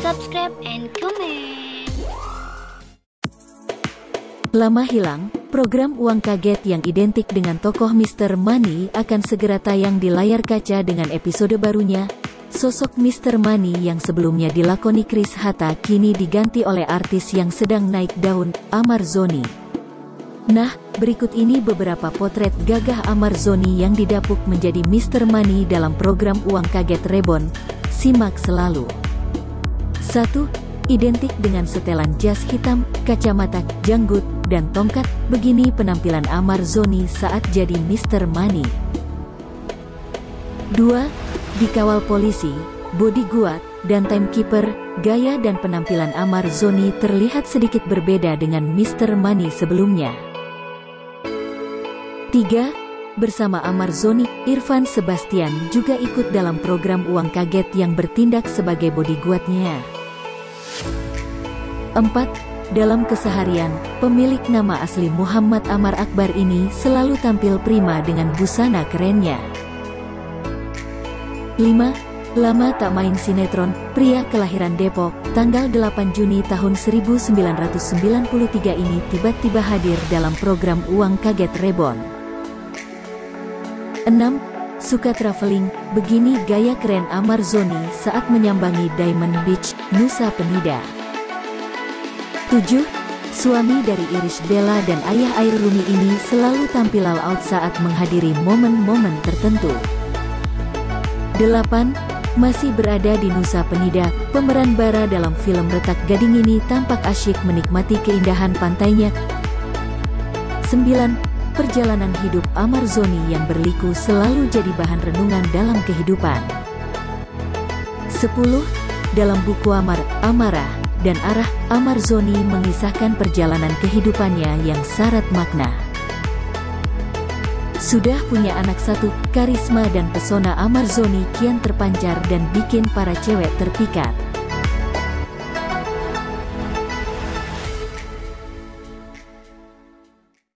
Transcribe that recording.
subscribe, and comment. Lama hilang, program uang kaget yang identik dengan tokoh Mr. Money akan segera tayang di layar kaca dengan episode barunya. Sosok Mr. Money yang sebelumnya dilakoni Chris Hatta kini diganti oleh artis yang sedang naik daun, Amar Zoni. Nah, berikut ini beberapa potret gagah Amar Zoni yang didapuk menjadi Mr. Money dalam program Uang Kaget Rebon. Simak selalu. 1 identik dengan setelan jas hitam, kacamata, janggut, dan tongkat, begini penampilan Amar Zoni saat jadi Mr. Money. 2. Dikawal polisi, body guard, dan timekeeper, gaya dan penampilan Amar Zoni terlihat sedikit berbeda dengan Mr. Money sebelumnya. 3. Bersama Amar Zoni, Irfan Sebastian juga ikut dalam program Uang Kaget yang bertindak sebagai bodyguardnya. 4. Dalam keseharian, pemilik nama asli Muhammad Amar Akbar ini selalu tampil prima dengan busana kerennya. 5. Lama tak main sinetron, pria kelahiran Depok, tanggal 8 Juni tahun 1993 ini tiba-tiba hadir dalam program Uang Kaget Rebon. 6. Suka traveling, begini gaya keren Amar Zoni saat menyambangi Diamond Beach, Nusa Penida. 7. Suami dari Irish Bella dan ayah Air Rumi ini selalu tampil all out saat menghadiri momen-momen tertentu. 8. Masih berada di Nusa Penida, pemeran Bara dalam film Retak Gading ini tampak asyik menikmati keindahan pantainya. 9. Perjalanan hidup Amar Zoni yang berliku selalu jadi bahan renungan dalam kehidupan. 10. Dalam buku Amar, Amarah, dan arah, Amar Zoni mengisahkan perjalanan kehidupannya yang syarat makna. Sudah punya anak satu, karisma dan pesona Amar Zoni kian terpancar dan bikin para cewek terpikat.